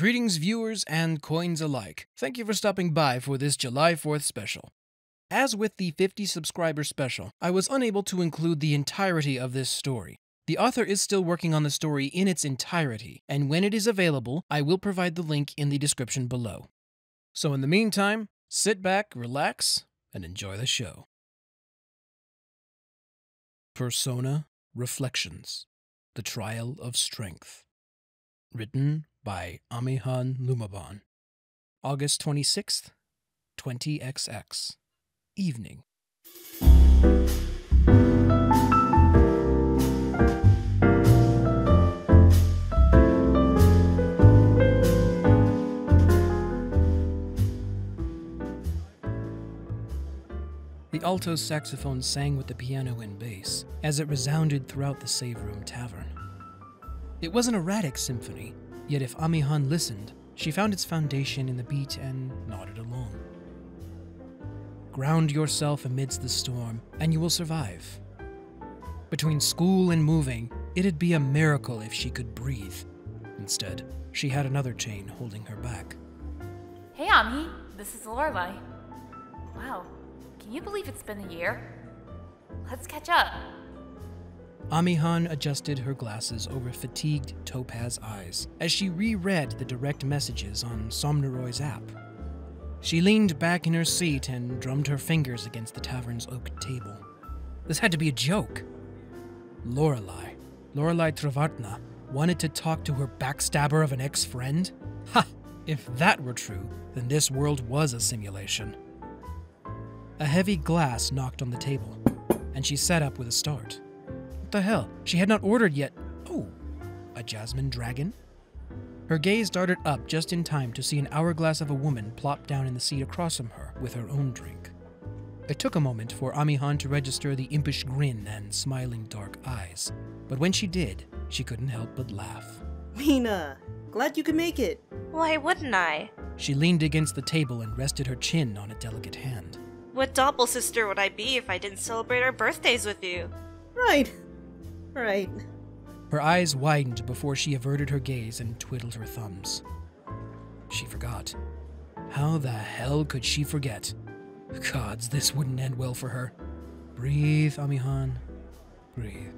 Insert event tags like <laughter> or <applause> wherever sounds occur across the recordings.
Greetings, viewers and coins alike. Thank you for stopping by for this July 4th special. As with the 50 subscriber special, I was unable to include the entirety of this story. The author is still working on the story in its entirety, and when it is available, I will provide the link in the description below. So, in the meantime, sit back, relax, and enjoy the show. Persona Reflections The Trial of Strength. Written by Amihan Lumaban. August 26th, 20XX. Evening. The alto saxophone sang with the piano and bass as it resounded throughout the Save Room Tavern. It was an erratic symphony, yet if Amihan listened, she found its foundation in the beat and nodded along. Ground yourself amidst the storm, and you will survive. Between school and moving, it'd be a miracle if she could breathe. Instead, she had another chain holding her back. Hey, Ami. This is Lorelai. Wow. Can you believe it's been a year? Let's catch up. Amihan adjusted her glasses over fatigued topaz eyes as she reread the direct messages on Somnoroy's app. She leaned back in her seat and drummed her fingers against the tavern's oak table. This had to be a joke. Lorelai, Lorelai Travartna, wanted to talk to her backstabber of an ex friend? Ha! If that were true, then this world was a simulation. A heavy glass knocked on the table, and she sat up with a start. What the hell? She had not ordered yet. Oh, a jasmine dragon? Her gaze darted up just in time to see an hourglass of a woman plop down in the seat across from her with her own drink. It took a moment for Amihan to register the impish grin and smiling dark eyes, but when she did, she couldn't help but laugh. Mina, glad you could make it. Why wouldn't I? She leaned against the table and rested her chin on a delicate hand. What doppel sister would I be if I didn't celebrate our birthdays with you? Right. Right. Her eyes widened before she averted her gaze and twiddled her thumbs. She forgot. How the hell could she forget? Gods, this wouldn't end well for her. Breathe, Amihan. Breathe.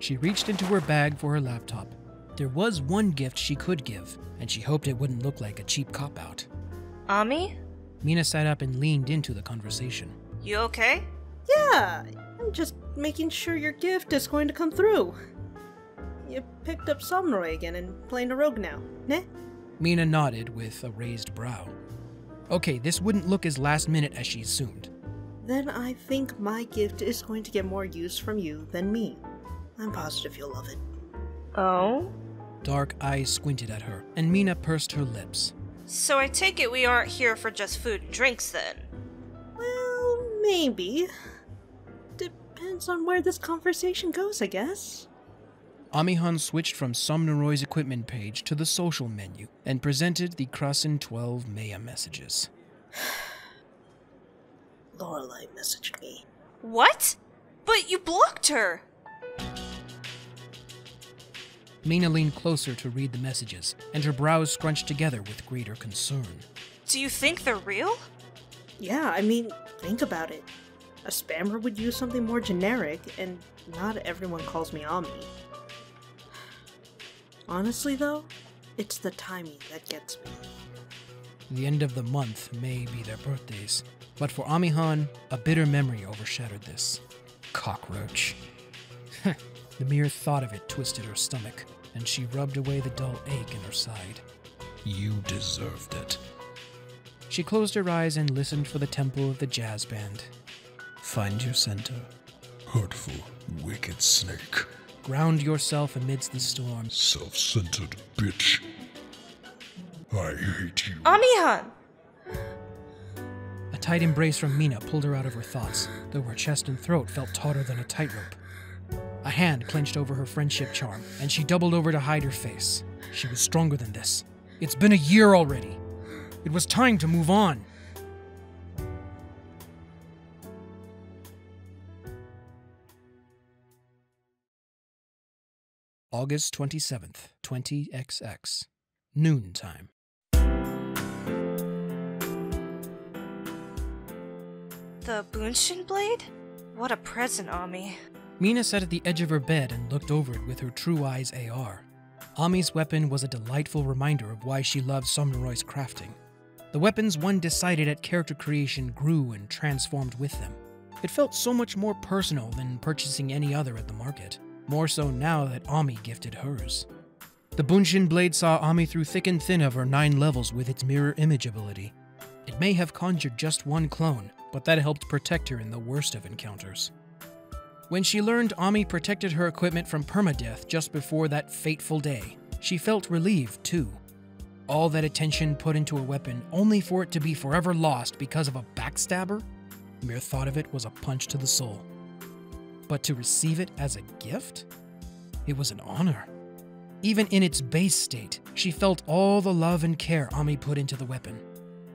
She reached into her bag for her laptop. There was one gift she could give, and she hoped it wouldn't look like a cheap cop out. Ami? Mina sat up and leaned into the conversation. You okay? Yeah, I'm just making sure your gift is going to come through. You picked up Somnoroy again and playing a rogue now, ne? Mina nodded with a raised brow. Okay, this wouldn't look as last minute as she assumed. Then I think my gift is going to get more use from you than me. I'm positive you'll love it. Oh? Dark eyes squinted at her, and Mina pursed her lips. So I take it we aren't here for just food and drinks then. Well, maybe. Depends on where this conversation goes, I guess. Amihan switched from Somnoroy's equipment page to the social menu and presented the Krasin 12 Maya messages. <sighs> Lorelai messaged me. What? But you blocked her! Mina leaned closer to read the messages, and her brows scrunched together with greater concern. Do you think they're real? Yeah, I mean, think about it. A spammer would use something more generic, and not everyone calls me Ami. Honestly, though, it's the timing that gets me. The end of the month may be their birthdays, but for Amihan, a bitter memory overshadowed this. Cockroach. <laughs> the mere thought of it twisted her stomach, and she rubbed away the dull ache in her side. You deserved it. She closed her eyes and listened for the tempo of the jazz band. Find your center. Hurtful, wicked snake. Ground yourself amidst the storm. Self centered bitch. I hate you. Amihan! A tight embrace from Mina pulled her out of her thoughts, though her chest and throat felt tauter than a tightrope. A hand clenched over her friendship charm, and she doubled over to hide her face. She was stronger than this. It's been a year already. It was time to move on. August 27th, 20XX. noontime. The Bunshin blade? What a present, Ami. Mina sat at the edge of her bed and looked over it with her True Eyes AR. Ami's weapon was a delightful reminder of why she loved Somnoroy's crafting. The weapons one decided at character creation grew and transformed with them. It felt so much more personal than purchasing any other at the market, more so now that Ami gifted hers. The Bunshin blade saw Ami through thick and thin of her nine levels with its mirror image ability. It may have conjured just one clone, but that helped protect her in the worst of encounters. When she learned Ami protected her equipment from permadeath just before that fateful day, she felt relieved too. All that attention put into a weapon only for it to be forever lost because of a backstabber? Mere thought of it was a punch to the soul. But to receive it as a gift? It was an honor. Even in its base state, she felt all the love and care Ami put into the weapon.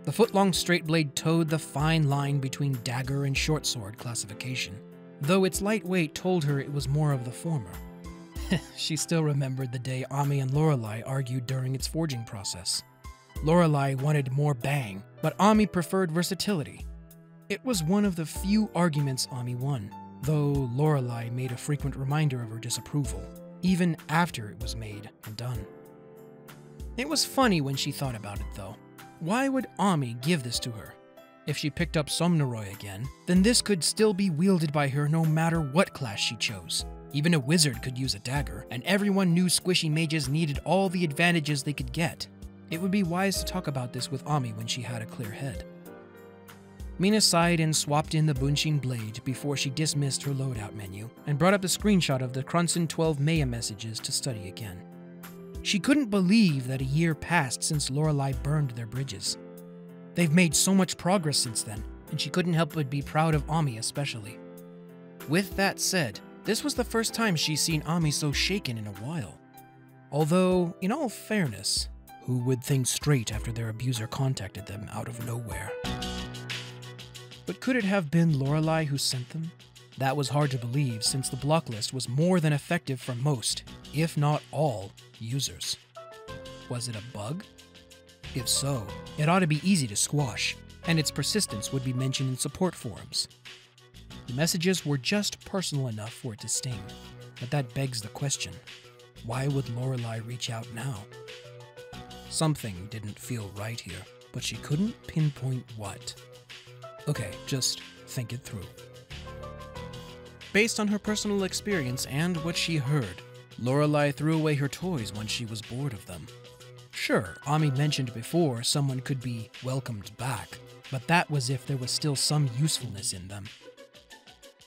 The foot-long straight blade towed the fine line between dagger and short sword classification, though its light weight told her it was more of the former. <laughs> she still remembered the day Ami and Lorelai argued during its forging process. Lorelai wanted more bang, but Ami preferred versatility. It was one of the few arguments Ami won, though Lorelai made a frequent reminder of her disapproval, even after it was made and done. It was funny when she thought about it, though. Why would Ami give this to her? If she picked up Somnoroy again, then this could still be wielded by her no matter what class she chose. Even a wizard could use a dagger, and everyone knew squishy mages needed all the advantages they could get. It would be wise to talk about this with Ami when she had a clear head. Mina sighed and swapped in the Bunshin blade before she dismissed her loadout menu and brought up a screenshot of the Crunson 12 Maya messages to study again. She couldn't believe that a year passed since Lorelai burned their bridges. They've made so much progress since then, and she couldn't help but be proud of Ami especially. With that said, this was the first time she's seen Ami so shaken in a while. Although, in all fairness, who would think straight after their abuser contacted them out of nowhere? But could it have been Lorelai who sent them? That was hard to believe since the block list was more than effective for most, if not all, users. Was it a bug? If so, it ought to be easy to squash, and its persistence would be mentioned in support forums. The messages were just personal enough for it to sting, but that begs the question why would Lorelai reach out now? Something didn't feel right here, but she couldn't pinpoint what. Okay, just think it through. Based on her personal experience and what she heard, Lorelai threw away her toys when she was bored of them. Sure, Ami mentioned before someone could be welcomed back, but that was if there was still some usefulness in them.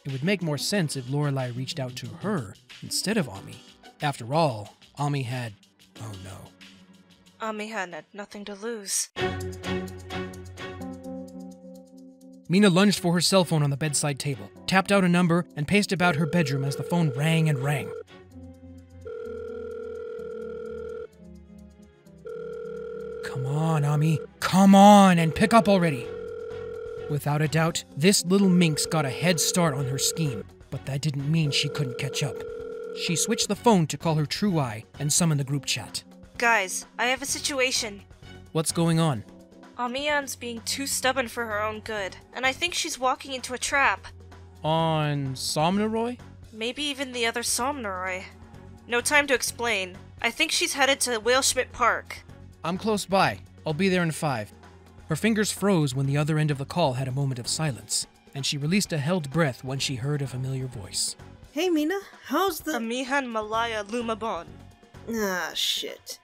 It would make more sense if Lorelai reached out to her instead of Ami. After all, Ami had oh no. Ami had nothing to lose. Mina lunged for her cell phone on the bedside table, tapped out a number, and paced about her bedroom as the phone rang and rang. Come on, Ami. Come on and pick up already. Without a doubt, this little minx got a head start on her scheme, but that didn't mean she couldn't catch up. She switched the phone to call her True Eye and summon the group chat. Guys, I have a situation. What's going on? Amihan's being too stubborn for her own good, and I think she's walking into a trap. On Somnoroy? Maybe even the other Somnoroy. No time to explain. I think she's headed to Whaleschmidt Park. I'm close by. I'll be there in five. Her fingers froze when the other end of the call had a moment of silence, and she released a held breath when she heard a familiar voice. Hey, Mina, how's the. Amihan Malaya Lumaban. Ah, shit.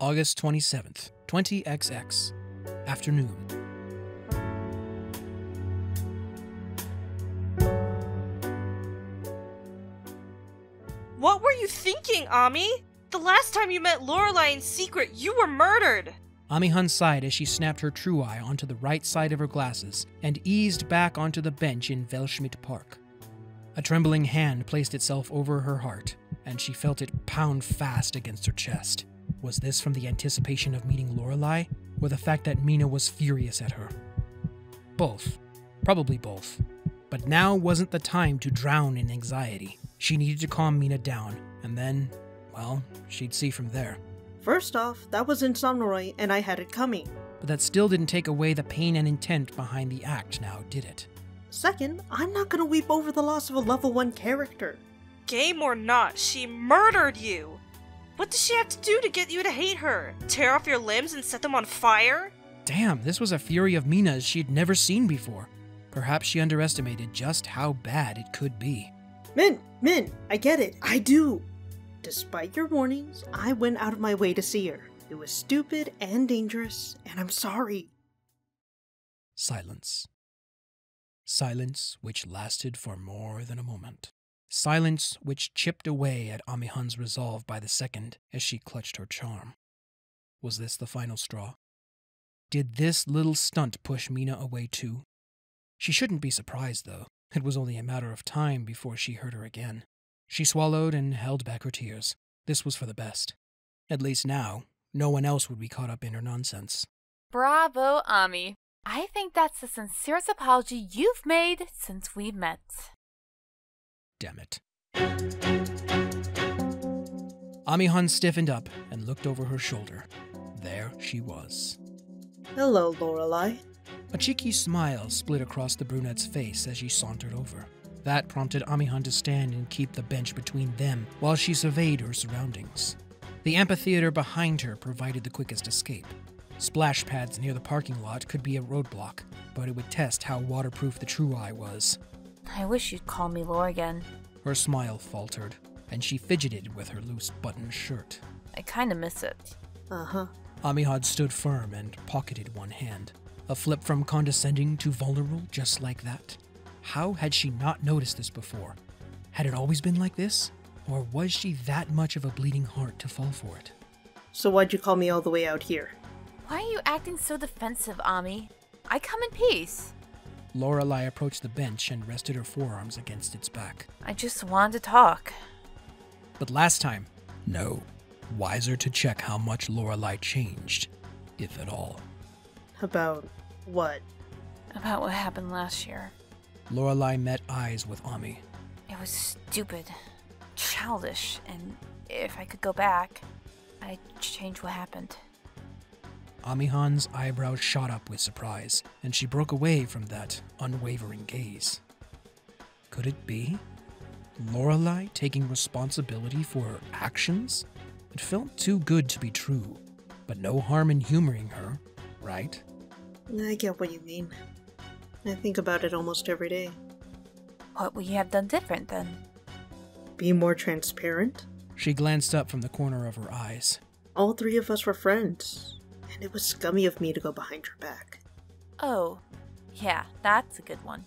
August 27th, 20XX. Afternoon. What were you thinking, Ami? The last time you met Lorelai in secret, you were murdered! Amihan sighed as she snapped her true eye onto the right side of her glasses and eased back onto the bench in Velschmidt Park. A trembling hand placed itself over her heart, and she felt it pound fast against her chest. Was this from the anticipation of meeting Lorelai, or the fact that Mina was furious at her? Both. Probably both. But now wasn't the time to drown in anxiety. She needed to calm Mina down, and then well, she'd see from there. First off, that was in Somnoroy, and I had it coming. But that still didn't take away the pain and intent behind the act now, did it? Second, I'm not gonna weep over the loss of a level 1 character. Game or not, she murdered you! What does she have to do to get you to hate her? Tear off your limbs and set them on fire? Damn, this was a fury of Mina's she'd never seen before. Perhaps she underestimated just how bad it could be. Min, Min, I get it. I do. Despite your warnings, I went out of my way to see her. It was stupid and dangerous, and I'm sorry. Silence. Silence which lasted for more than a moment. Silence which chipped away at Amihan's resolve by the second as she clutched her charm. Was this the final straw? Did this little stunt push Mina away too? She shouldn't be surprised, though. It was only a matter of time before she heard her again. She swallowed and held back her tears. This was for the best. At least now, no one else would be caught up in her nonsense. Bravo, Ami. I think that's the sincerest apology you've made since we met. Damn it. Amihan stiffened up and looked over her shoulder. There she was. Hello, Lorelai. A cheeky smile split across the brunette's face as she sauntered over. That prompted Amihan to stand and keep the bench between them while she surveyed her surroundings. The amphitheater behind her provided the quickest escape. Splash pads near the parking lot could be a roadblock, but it would test how waterproof the True Eye was. I wish you'd call me Lore again. Her smile faltered, and she fidgeted with her loose button shirt. I kinda miss it. Uh huh. Amihan stood firm and pocketed one hand. A flip from condescending to vulnerable just like that. How had she not noticed this before? Had it always been like this? Or was she that much of a bleeding heart to fall for it? So why'd you call me all the way out here? Why are you acting so defensive, Ami? I come in peace. Lorelai approached the bench and rested her forearms against its back. I just wanted to talk. But last time, no. Wiser to check how much Lorelai changed, if at all. About what? About what happened last year. Lorelai met eyes with Ami. It was stupid, childish, and if I could go back, I'd change what happened. Amihan's eyebrows shot up with surprise, and she broke away from that unwavering gaze. Could it be? Lorelai taking responsibility for her actions? It felt too good to be true, but no harm in humoring her, right? I get what you mean. I think about it almost every day. What would you have done different then? Be more transparent? She glanced up from the corner of her eyes. All three of us were friends, and it was scummy of me to go behind your back. Oh, yeah, that's a good one.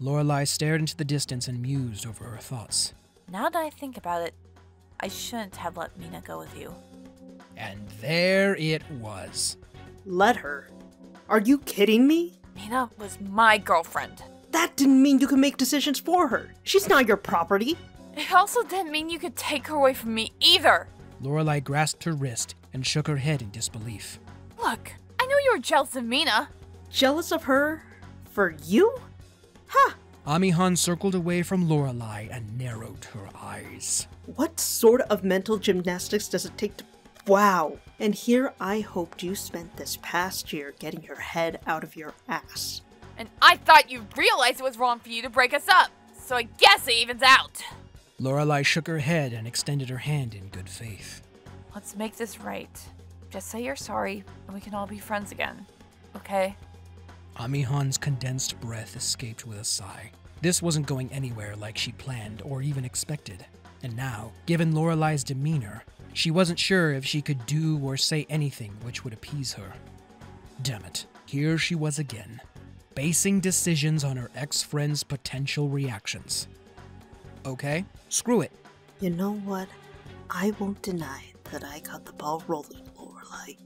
Lorelai stared into the distance and mused over her thoughts. Now that I think about it, I shouldn't have let Mina go with you. And there it was. Let her. Are you kidding me? Mina was my girlfriend. That didn't mean you could make decisions for her. She's not your property. It also didn't mean you could take her away from me either. Lorelai grasped her wrist and shook her head in disbelief. Look, I know you were jealous of Mina. Jealous of her? For you? Ha! Amihan circled away from Lorelai and narrowed her eyes. What sort of mental gymnastics does it take to. Wow! And here I hoped you spent this past year getting your head out of your ass. And I thought you realized it was wrong for you to break us up. So I guess it evens out. Lorelai shook her head and extended her hand in good faith. Let's make this right. Just say you're sorry, and we can all be friends again. Okay? Amihan's condensed breath escaped with a sigh. This wasn't going anywhere like she planned or even expected. And now, given Lorelai's demeanor, she wasn't sure if she could do or say anything which would appease her. Damn it, here she was again, basing decisions on her ex friend's potential reactions. Okay, screw it. You know what? I won't deny that I got the ball rolling, Lorelai.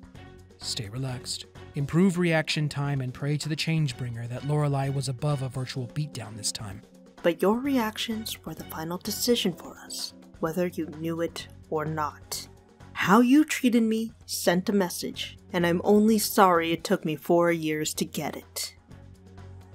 Stay relaxed. Improve reaction time and pray to the Changebringer that Lorelai was above a virtual beatdown this time. But your reactions were the final decision for us, whether you knew it or not. How you treated me sent a message, and I'm only sorry it took me four years to get it.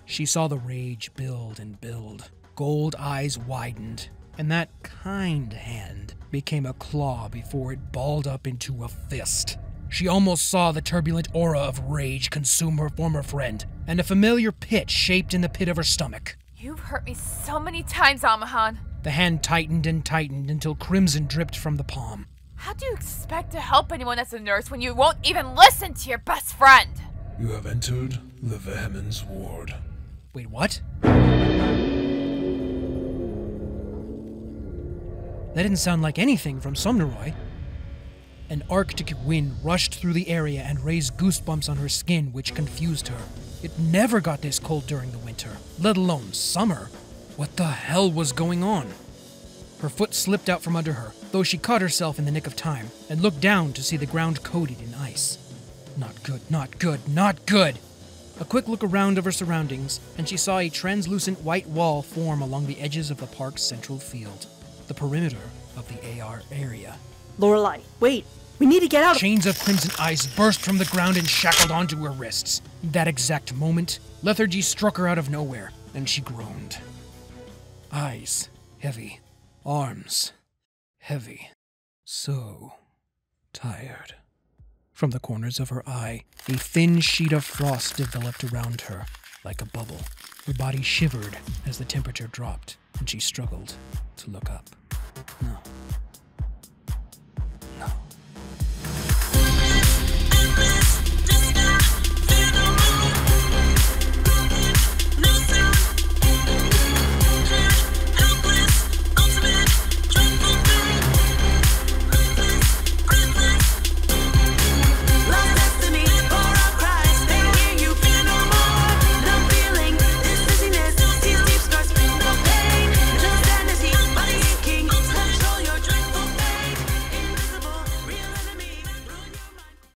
She saw the rage build and build. Gold eyes widened, and that kind hand became a claw before it balled up into a fist. She almost saw the turbulent aura of rage consume her former friend, and a familiar pit shaped in the pit of her stomach. You've hurt me so many times, Amihan. The hand tightened and tightened until crimson dripped from the palm. How do you expect to help anyone as a nurse when you won't even listen to your best friend? You have entered the Vehement's ward. Wait, what? That didn't sound like anything from Somnoroy. An arctic wind rushed through the area and raised goosebumps on her skin, which confused her. It never got this cold during the winter, let alone summer. What the hell was going on? Her foot slipped out from under her, though she caught herself in the nick of time and looked down to see the ground coated in ice. Not good, not good, not good! A quick look around of her surroundings, and she saw a translucent white wall form along the edges of the park's central field, the perimeter of the AR area. Lorelai, wait. We need to get out Chains of crimson ice burst from the ground and shackled onto her wrists. That exact moment, lethargy struck her out of nowhere, and she groaned. Eyes heavy, arms heavy, so tired. From the corners of her eye, a thin sheet of frost developed around her, like a bubble. Her body shivered as the temperature dropped, and she struggled to look up. No,